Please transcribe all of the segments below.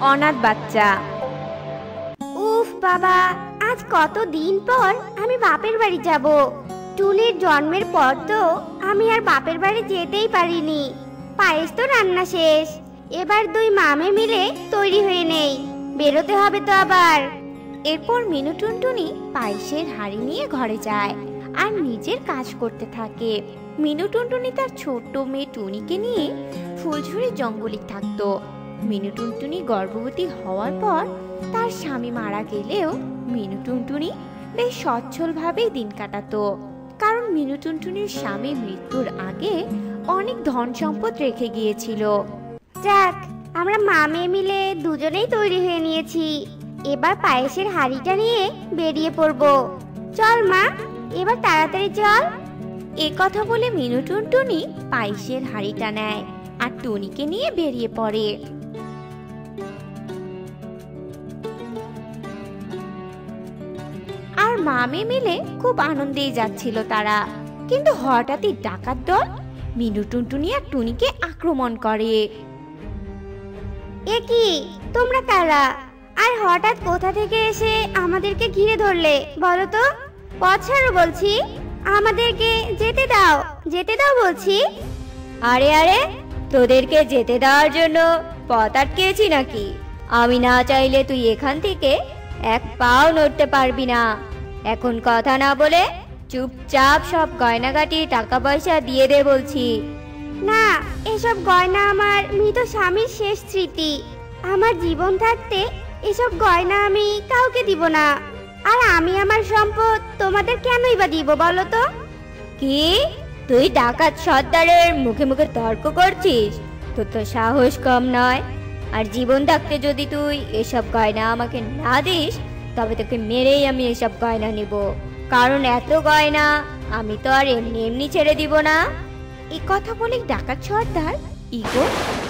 অনাথ বাচ্চা। উফ বাবা আজ কত দিন পর আমি বাপের বাড়ি যাব। টুনির জন্মের পর তো আমি আর বাপের বাড়ি যেতেই পারিনি। পায়েস তো রান্না শেষ। এবার দুই মামে মিলে তৈরি হয়ে নেই। বেরোতে হবে তো আবার। এরপর মিনু টুনটুনি পায়েসের হাঁড়ি নিয়ে ঘরে যায় আর নিজের কাজ করতে থাকে। মিনু টুনটুনি তার ছোট্ট মেয়ে টুনিকে নিয়ে ফুলঝুরি জঙ্গলে থাকতো। মিনু টুনটুনি গর্ভবতী হওয়ার পর তার স্বামী মারা গেলেও মিনু টুনটুনি বেশ সচ্ছলভাবেই দিন কাটাতো। কারণ মিনু টুনটুনির স্বামী মৃত্যুর আগে অনেক ধন সম্পদ রেখে গিয়েছিল। যাক আমরা মা মেয়ে মিলে দুজনেই তৈরি হয়ে নিয়েছি। এবার পায়েসের হাঁড়িটা নিয়ে বেরিয়ে পড়ব। চল মা এবার তাড়াতাড়ি চল। এ কথা বলে মিনু টুনটুনি পায়েসের হাঁড়িটা নেয় আর টুনিকে নিয়ে বেরিয়ে পড়ে। আর মামে মিলে খুব আনন্দেই যাচ্ছিল তারা। কিন্তু হঠাৎই ডাকাত দল মিনু টুনটুনি আর টুনিকে আক্রমণ করে। এ কি? তোমরা কারা? আর হঠাৎ কোথা থেকে এসে আমাদেরকে ঘিরে ধরলে? বলো তো। পথ ছাড়ো বলছি। আমাদেরকে যেতে দাও। যেতে দাও বলছি। আরে আরে তোদেরকে যেতে দেওয়ার জন্য পথ আটকেছি নাকি? আমি না চাইলে তুই এখান থেকে এক পাও নড়তে পারবি না। এখন কথা না বলে চুপচাপ সব গয়নাগাটি টাকা পয়সা দিয়ে দে বলছি। না এসব গয়না আমার মৃত স্বামীর শেষ স্মৃতি। আমার জীবন থাকতে এসব গয়না আমি কাউকে দিব না। আর আমি আমার সম্পদ তোমাদের কেনই বা দিব বলো তো? কি? তুই ডাকাত সর্দারের মুখে মুখে তর্ক করছিস? তোর তো সাহস কম নয়। আর জীবন থাকতে যদি তুই এসব গয়না আমাকে না দিস তবে তোকে মেরেই আমি এসব গয়না নিব। কারণ এত গয়না আমি তো আর এমনি এমনি ছেড়ে দিব না। এ কথা বলে ডাকাত সর্দার ইগো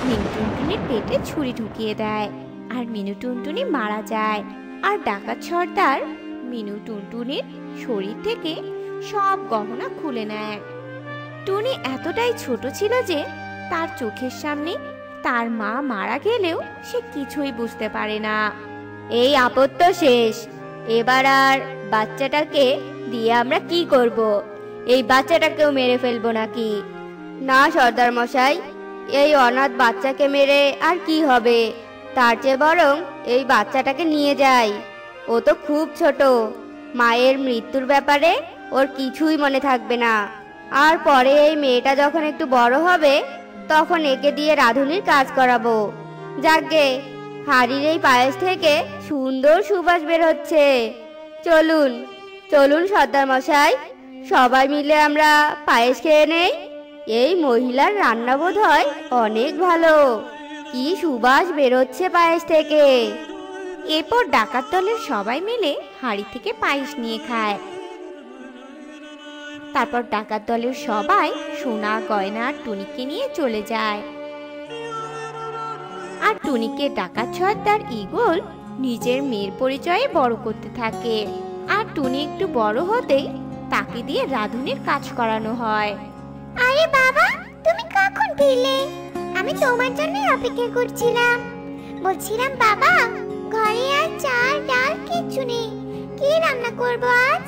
মিনু টুনটুনির পেটে ছুরি ঢুকিয়ে দেয় আর মিনু টুনটুনি মারা যায়। আর ডাকাত সর্দার মিনু টুনটুনির শরীর থেকে সব গহনা খুলে নেয়। টুনি এতটাই ছোট ছিল যে তার চোখের সামনে তার মা মারা গেলেও সে কিছুই বুঝতে পারে না। এই আপত্ত শেষ। এবার আর বাচ্চাটাকে দিয়ে আমরা কি করব? এই বাচ্চাটাকেও মেরে ফেলব নাকি? না, সর্দার মশাই, এই অনাথ বাচ্চাকে মেরে আর কি হবে? তার চেয়ে বরং এই বাচ্চাটাকে নিয়ে যাই। ও তো খুব ছোট। মায়ের মৃত্যুর ব্যাপারে ওর কিছুই মনে থাকবে না। আর পরে এই মেয়েটা যখন একটু বড় হবে, তখন একে দিয়ে রাঁধুনির কাজ করাবো। যাকে হাড়ির এই পায়েস থেকে সুন্দর সুবাস বের হচ্ছে। চলুন চলুন সর্দার মশাই, সবাই মিলে আমরা পায়েস খেয়ে নেই। এই মহিলার রান্না বোধ হয় অনেক ভালো। কি সুবাস বেরোচ্ছে পায়েস থেকে। এরপর ডাকাত দলের সবাই মিলে হাঁড়ি থেকে পায়েস নিয়ে খায়। তারপর ডাকাত দলের সবাই সোনা, গয়না টুনিকে নিয়ে চলে যায়। আর টুনিকে ডাকাত সর্দার ইগল নিজের মেয়ের পরিচয়ে বড় করতে থাকে। আর টুনি একটু বড় হতেই তাকে দিয়ে রাঁধুনির কাজ করানো হয়। আরে বাবা তুমি কখন ফিরলে? আমি তোমার জন্য অপেক্ষা করছিলাম। বলছিলাম বাবা ঘরে আর চাল ডাল কিচ্ছু নেই। কি রান্না করব আজ?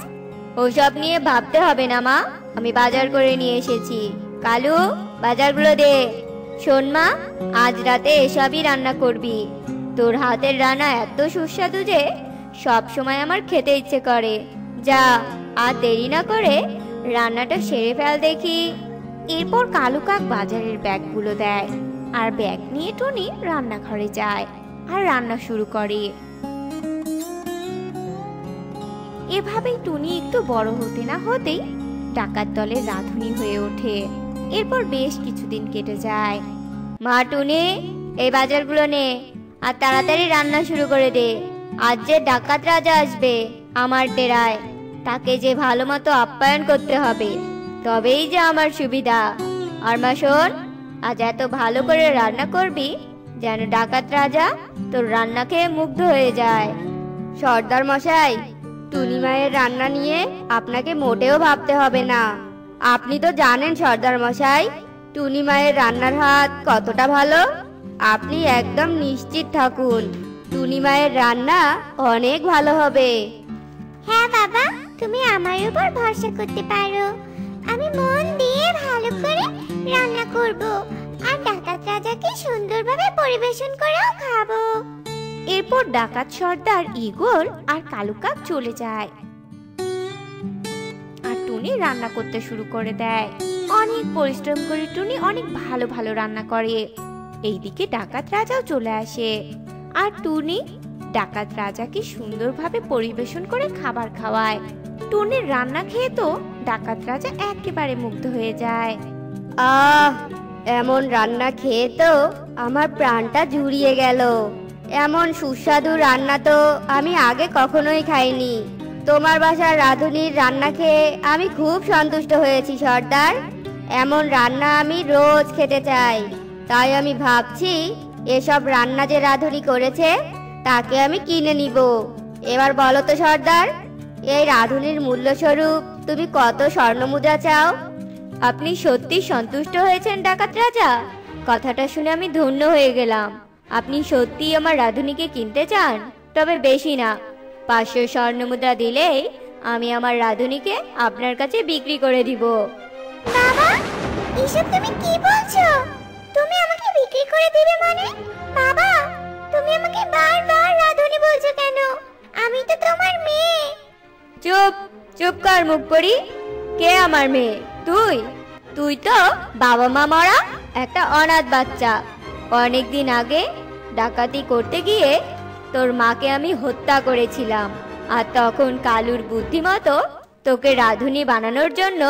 ওসব নিয়ে ভাবতে হবে না মা। আমি বাজার করে নিয়ে এসেছি। কালু বাজারগুলো দে। শোন মা আজ রাতে এসবই রান্না করবি। তোর হাতের রান্না এত সুস্বাদু যে সব সময় আমার খেতে ইচ্ছে করে। যা, আর দেরি না করে রান্নাটা সেরে ফেল দেখি। এরপর কালু কাক বাজারের ব্যাগগুলো দেয়, আর ব্যাগ নিয়ে টুনি রান্নাঘরে যায়, আর রান্না শুরু করে। এভাবেই টুনি একটু বড় হতে না হতেই ডাকাত দলের রাঁধুনি হয়ে ওঠে। এরপর বেশ কিছুদিন কেটে যায়। মা টুনি, এই বাজারগুলো নে আর তাড়াতাড়ি রান্না শুরু করে দে। আজ যে ডাকাত রাজা আসবে আমার ডেরায়, তাকে যে ভালো মতো আপ্যায়ন করতে হবে, তবেই যে আমার সুবিধা। আর মা, শোন, আজ এত ভালো করে রান্না করবি যেন ডাকাত রাজা তোর রান্না খেয়ে মুগ্ধ হয়ে যায়। সর্দার মশাই, টুনি মায়ের রান্না নিয়ে আপনাকে মোটেও ভাবতে হবে না। আপনি তো জানেন সর্দার মশাই, টুনি মায়ের রান্নার হাত কতটা ভালো। আপনি একদম নিশ্চিত থাকুন টুনি মায়ের রান্না অনেক ভালো হবে। হ্যাঁ বাবা তুমি আমার উপর ভরসা করতে পারো। আমি মন দিয়ে ভালো করে রান্না করব আর ডাকাত রাজাকে সুন্দরভাবে পরিবেশন করেও খাব। এরপর ডাকাত সর্দার ইগল আর কালুকাক চলে যায়। আর টুনি রান্না করতে শুরু করে দেয়। অনেক পরিশ্রম করে টুনি অনেক ভালো ভালো রান্না করে। এইদিকে ডাকাত রাজাও চলে আসে। আর টুনি? ডাকাত রাজাকে সুন্দরভাবে পরিবেশন করে খাবার খাওয়ায়। টুনির রান্না খেয়ে তো ডাকাত রাজা একেবারে মুগ্ধ হয়ে যায়। আহ, এমন রান্না খেয়ে তো আমার প্রাণটা জুড়িয়ে গেল। এমন সুস্বাদু রান্না তো আমি আগে কখনোই খাইনি। তোমার বাসার রাঁধুনির রান্না খেয়ে আমি খুব সন্তুষ্ট হয়েছি, সর্দার। এমন রান্না আমি রোজ খেতে চাই। তাই আমি ভাবছি, এসব রান্না যে রাঁধুনি করেছে, তাকে আমি কিনে নিব। এবার বলো তো সর্দার, এই রাঁধুনির মূল্যস্বরূপ তুমি কত স্বর্ণমুদ্রা চাও? আপনি সত্যি সন্তুষ্ট হয়েছেন, ডাকাত রাজা? কথাটা শুনে আমি ধন্য হয়ে গেলাম। আপনি সত্যি আমার রাধুনিকে কিনতে চান? তবে বেশি না। পাঁচশো স্বর্ণমুদ্রা দিলেই আমি আমার রাধুনিকে আপনার কাছে বিক্রি করে দিব। বাবা, এসব তুমি কি বলছো? তুমি আমাকে বিক্রি করে দিবে মানে? বাবা, তুমি আমাকে বারবার রাধুনি বলছো কেন? আমি তো তোমার মেয়ে। চুপ চুপ কর মুখ করি কে আমার মেয়ে? তুই? তুই তো বাবা মা মরা একটা অনাথ বাচ্চা। অনেক দিন আগে ডাকাতি করতে গিয়ে তোর মাকে আমি হত্যা করেছিলাম। আর তখন কালুর বুদ্ধিমতো তোকে রাধুনি বানানোর জন্য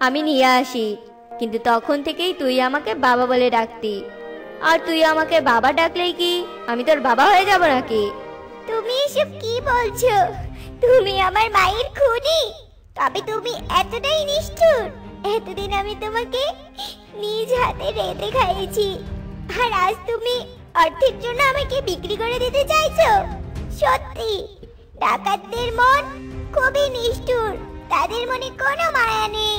আমি নিয়ে আসি। কিন্তু তখন থেকেই তুই আমাকে বাবা বলে ডাকতি। আর তুই আমাকে বাবা ডাকলেই কি আমি তোর বাবা হয়ে যাব নাকি? তুমি এসব কি বলছো? তুমি আমার মায়ের খুনি। তবে তুমি এতটাই নিষ্ঠুর। এতদিন আমি তোমাকে নিজ হাতে রেঁধে খাইয়েছি। আর আজ তুমি অর্থের জন্য আমাকে বিক্রি করে দিতে চাইছো। সত্যি ডাকাতদের মন খুবই নিষ্ঠুর। তাদের মনে কোনো মায়া নেই।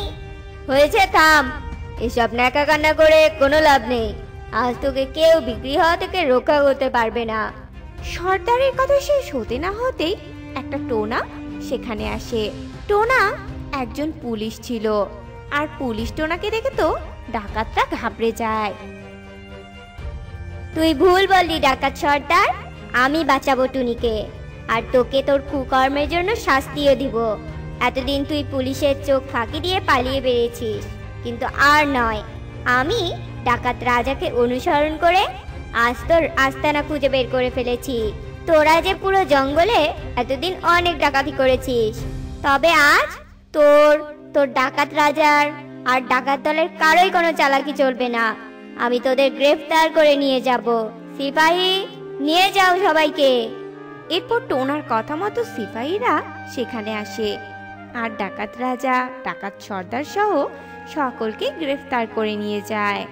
হয়েছে থাম। এসব ন্যাকা কান্না করে কোনো লাভ নেই। আজ তোকে কেউ বিক্রি হওয়া থেকে রক্ষা করতে পারবে না। সর্দারের কথা শেষ হতে না হতেই একটা টোনা সেখানে আসে। টোনা একজন পুলিশ ছিল আর পুলিশ টোনাকে দেখে তো ডাকাতরা ঘাবড়ে যায়। তুই ভুল বললি ডাকাত সর্দার আমি বাঁচাবো টুনিকে আর তোকে তোর কুকর্মের জন্য শাস্তিও দিব। এতদিন তুই পুলিশের চোখ ফাঁকি দিয়ে পালিয়ে বেরিয়েছিস কিন্তু আর নয়। আমি ডাকাত রাজাকে অনুসরণ করে আজ তোর আস্তানা খুঁজে বের করে ফেলেছি। তোরা যে পুরো জঙ্গলে এতদিন অনেক ডাকাতি করেছিস, তবে আজ তোর তোর ডাকাত রাজার আর ডাকাত দলের কারোই কোনো চালাকি চলবে না। আমি তোদের গ্রেফতার করে নিয়ে যাব। সিপাহী, নিয়ে যাও সবাইকে। এরপর টোনার কথা মতো সিপাহীরা সেখানে আসে। আর ডাকাত রাজা, ডাকাত সর্দার সহ সকলকে গ্রেফতার করে নিয়ে যায়।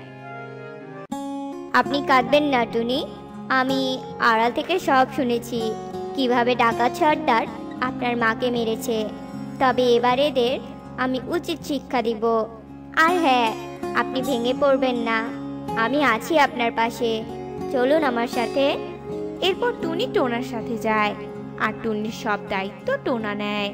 আপনি কাঁদবেন না টুনি। আমি আড়াল থেকে সব শুনেছি। কীভাবে ডাকাত সর্দার আপনার মাকে মেরেছে। তবে এবার এদের আমি উচিত শিক্ষা দিব। আর হ্যাঁ আপনি ভেঙে পড়বেন না। আমি আছি আপনার পাশে। চলুন আমার সাথে। এরপর টুনি টোনার সাথে যায়। আর টুনির সব দায়িত্ব টোনা নেয়।